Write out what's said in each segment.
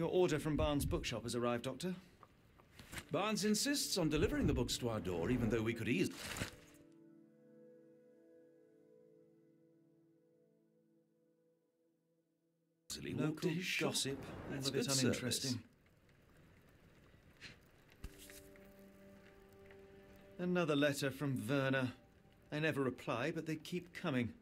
Your order from Barnes Bookshop has arrived, Doctor. Barnes insists on delivering the books to our door, even though we could easily. Local gossip, all a bit uninteresting. service. Another letter from Werner. I never reply, but they keep coming.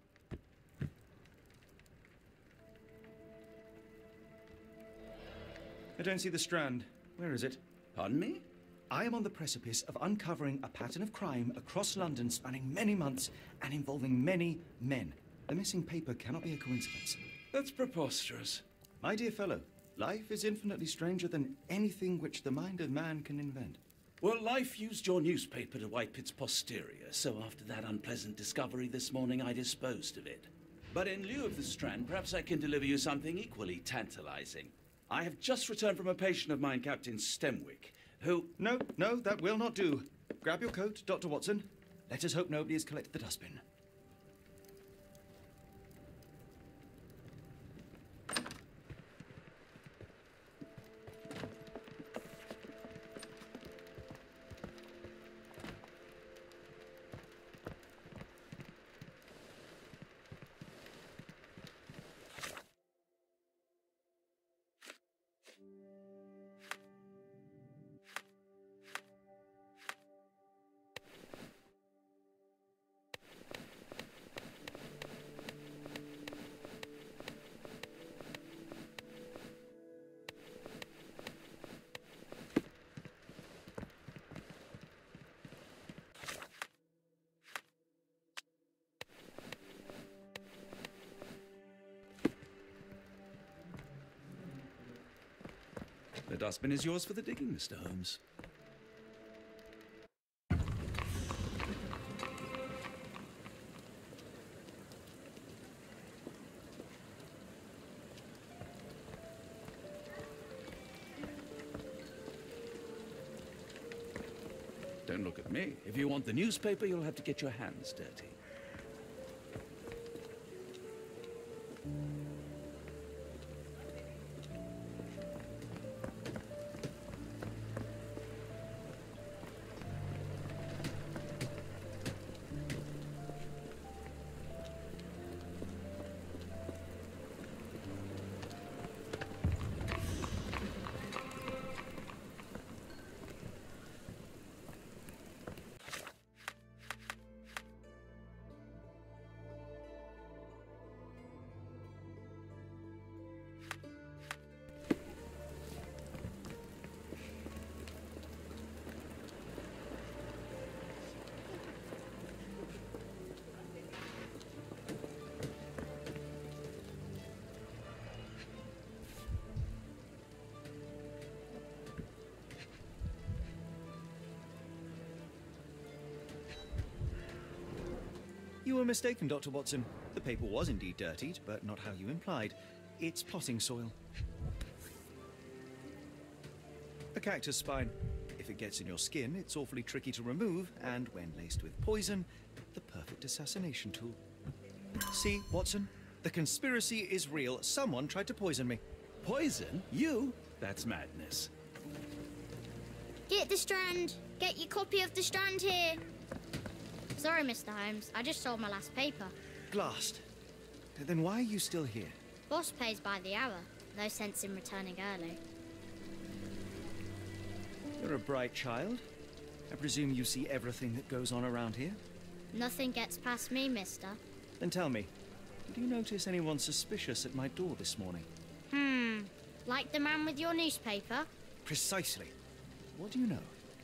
I don't see the strand. Where is it? Pardon me? I am on the precipice of uncovering a pattern of crime across London spanning many months and involving many men. The missing paper cannot be a coincidence. That's preposterous. My dear fellow, life is infinitely stranger than anything which the mind of man can invent. Well, life used your newspaper to wipe its posterior, so after that unpleasant discovery this morning, I disposed of it. But in lieu of the strand, perhaps I can deliver you something equally tantalizing. I have just returned from a patient of mine, Captain Stemwick, who. No, no, that will not do. Grab your coat, Dr. Watson. Let us hope nobody has collected the dustbin. Dustbin is yours for the digging, Mr. Holmes. Don't look at me. If you want the newspaper, you'll have to get your hands dirty. You were mistaken, Dr. Watson. The paper was indeed dirtied, but not how you implied. It's plotting soil. A cactus spine. If it gets in your skin, it's awfully tricky to remove, and when laced with poison, the perfect assassination tool. See, Watson? The conspiracy is real. Someone tried to poison me. Poison? You? That's madness. Get the strand. Get your copy of the strand here. Sorry, Mr. Holmes. I just sold my last paper. Blast. Then why are you still here? Boss pays by the hour. No sense in returning early. You're a bright child. I presume you see everything that goes on around here? Nothing gets past me, mister. Then tell me, did you notice anyone suspicious at my door this morning? Hmm. Like the man with your newspaper? Precisely. What do you know?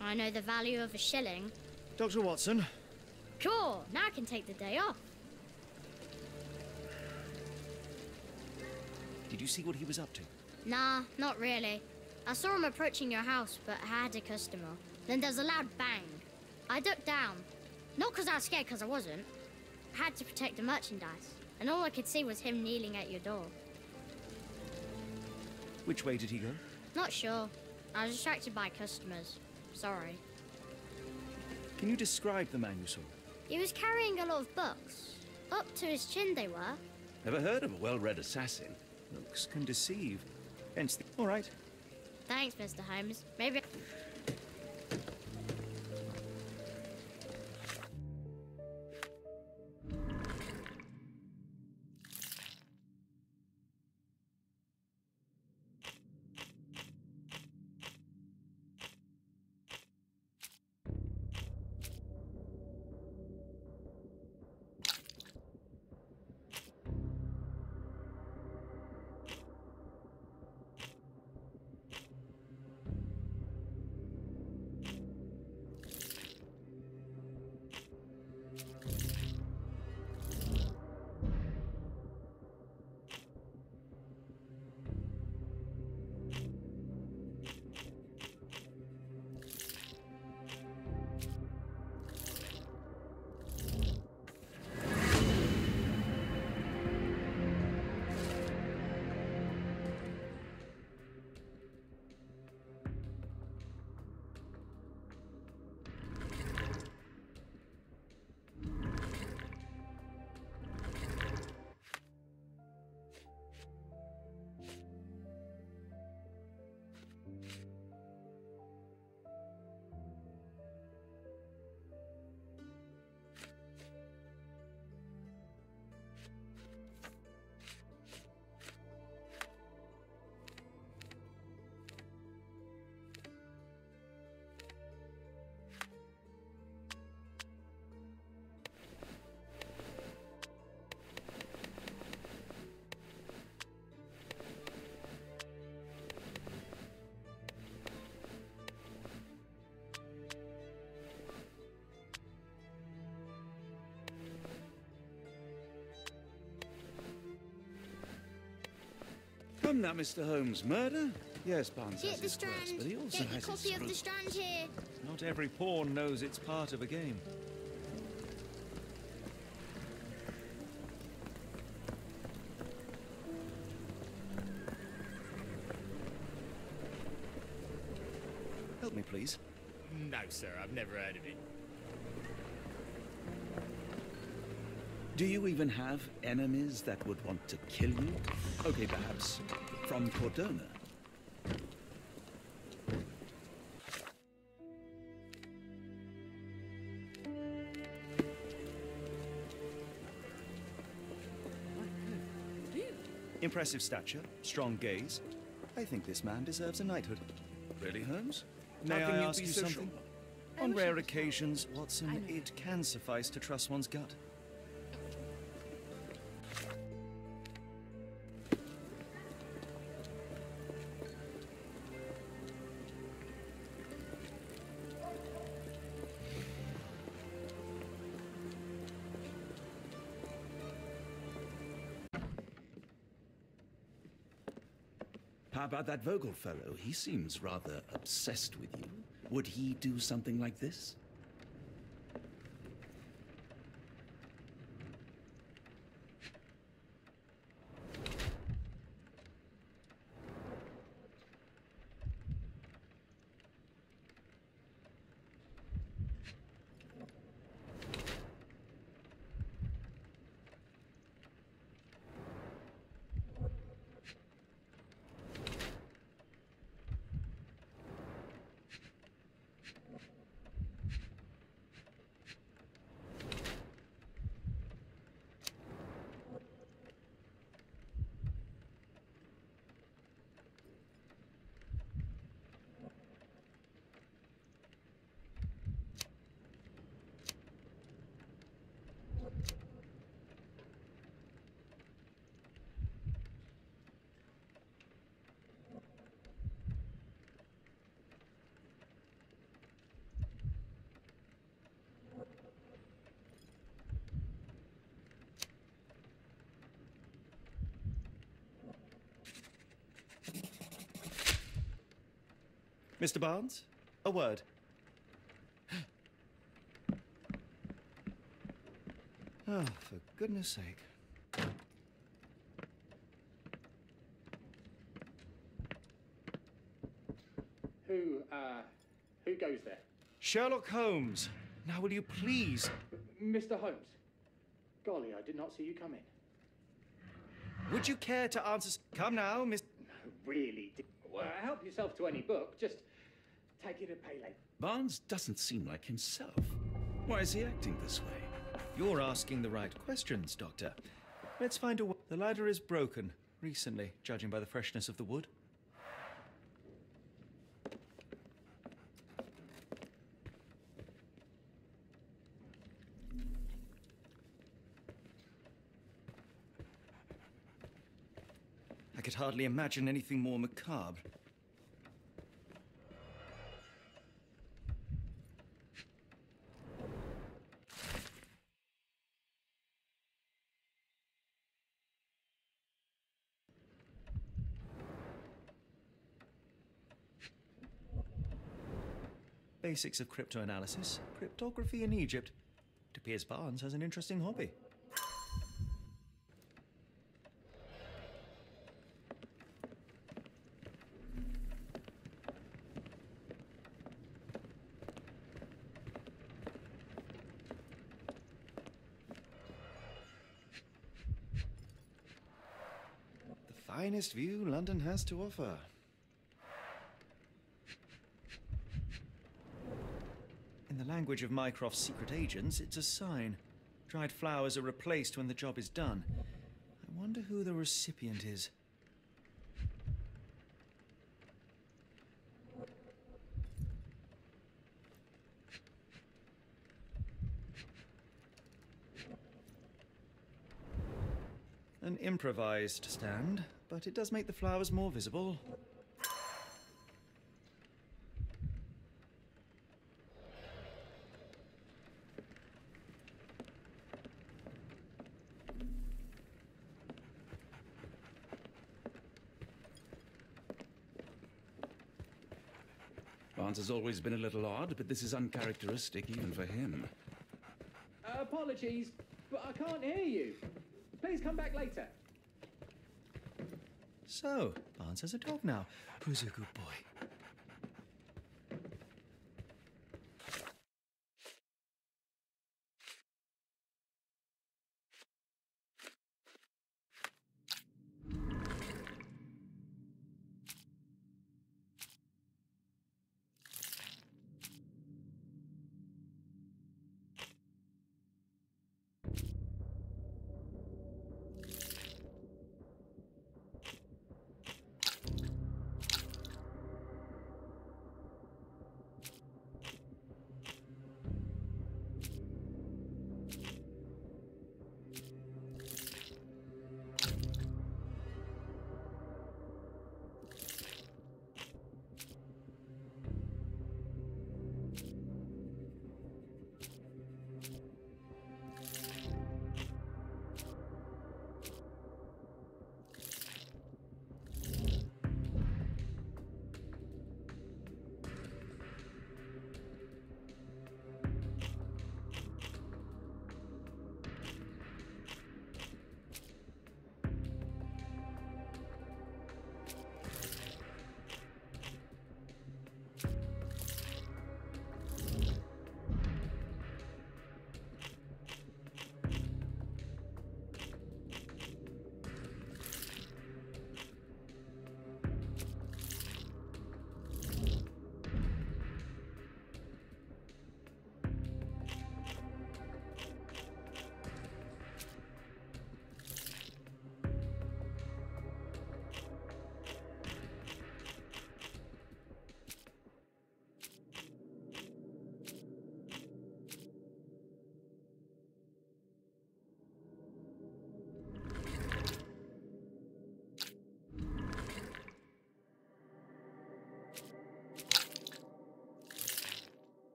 I know the value of a shilling. Dr. Watson, Cool. Now I can take the day off. did you see what he was up to? Nah, not really. I saw him approaching your house, but I had a customer. Then there's a loud bang. I ducked down. Not because I was scared, because I wasn't. I had to protect the merchandise. And all I could see was him kneeling at your door. Which way did he go? Not sure. I was distracted by customers. Sorry. Can you describe the man you saw? He was carrying a lot of books. Up to his chin they were. Never heard of a well read assassin. Looks can deceive. Hence the... All right. Thanks, Mr. Holmes. Maybe. Come now, Mr. Holmes. Murder? Yes, Barnes Get has the his quirks, but he also Get has his copy of the strand here. Not every pawn knows it's part of a game. Help me, please. No, sir, I've never heard of it. Do you even have enemies that would want to kill you? Okay, perhaps from Cordona. Impressive stature, strong gaze. I think this man deserves a knighthood. Really, Holmes? May I ask you so something? sure? On rare occasions, Watson, it can suffice to trust one's gut. How about that Vogel fellow? He seems rather obsessed with you. Would he do something like this? Mr. Barnes, a word. Oh, for goodness sake. Who, uh, who goes there? Sherlock Holmes. Now, will you please? Mr. Holmes. Golly, I did not see you come in. Would you care to answer? Come now, Miss. really Uh, help yourself to any book. Just take it and pay later. Barnes doesn't seem like himself. Why is he acting this way? You're asking the right questions, Doctor. Let's find a. The ladder is broken recently, judging by the freshness of the wood. Hardly imagine anything more macabre. Basics of cryptoanalysis, cryptography in Egypt. It appears Barnes has an interesting hobby. Finest view London has to offer. In the language of Mycroft's secret agents, it's a sign. Dried flowers are replaced when the job is done. I wonder who the recipient is. An improvised stand, but it does make the flowers more visible. Barnes has always been a little odd, but this is uncharacteristic even for him. Uh, apologies, but I can't hear you. Please come back later. So, Barnes has a dog now. Who's a good boy?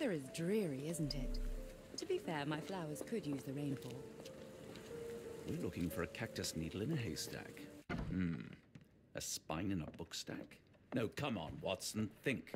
Weather is dreary, isn't it? To be fair, my flowers could use the rainfall. We're looking for a cactus needle in a haystack. Hmm. A spine in a book stack? No, come on, Watson, think.